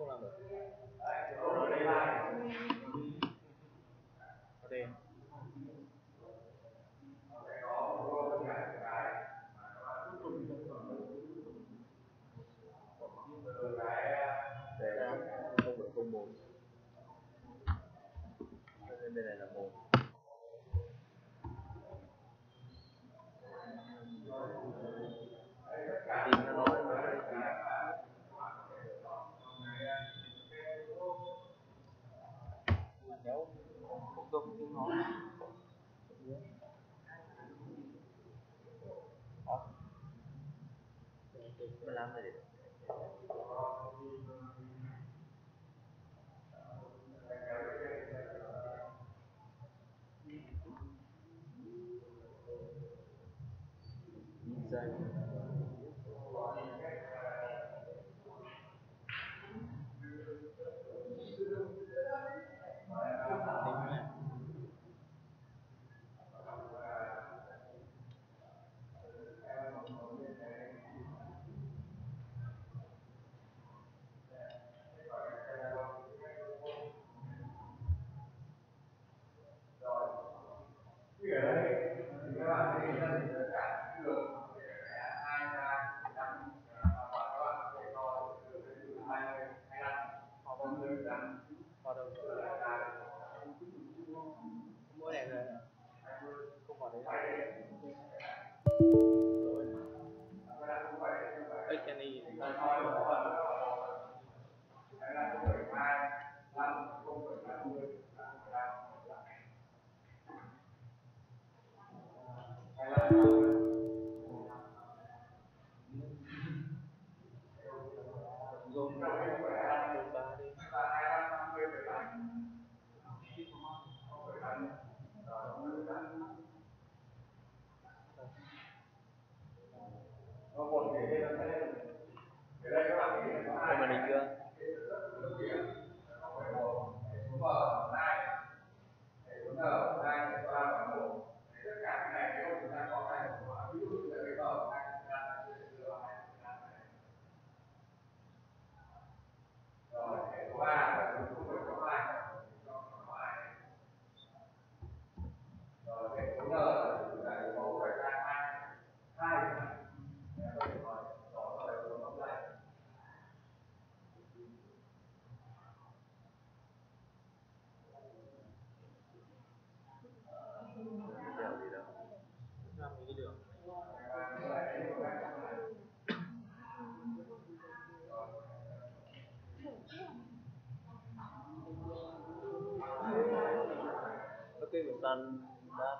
出来的。工作听我。好。要怎么来？你再。vào đầu rồi mỗi này rồi không vào đấy Ê, cái này cần đất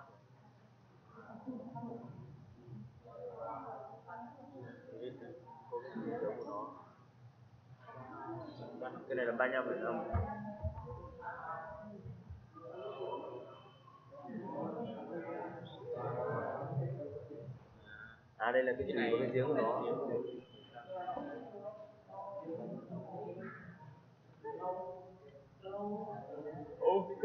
cái này là ba nhau phải không? À đây là cái chữ của cái giếng của nó ok.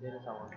今天的小王子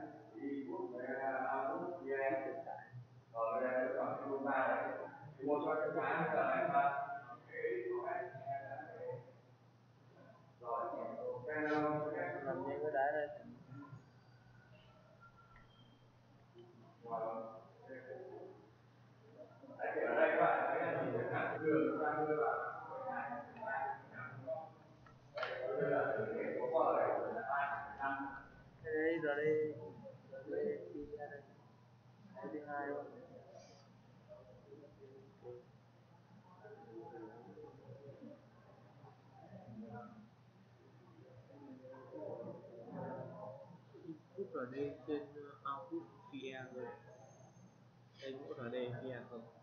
rd rd hai input rd trên output vr rồi đây cũng rd vr không?